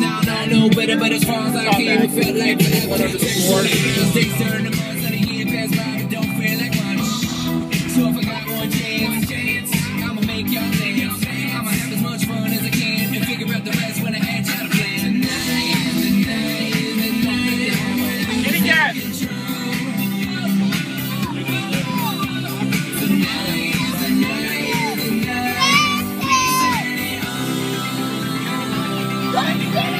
Now I know better, but as far as I can, it felt like forever. Let's go!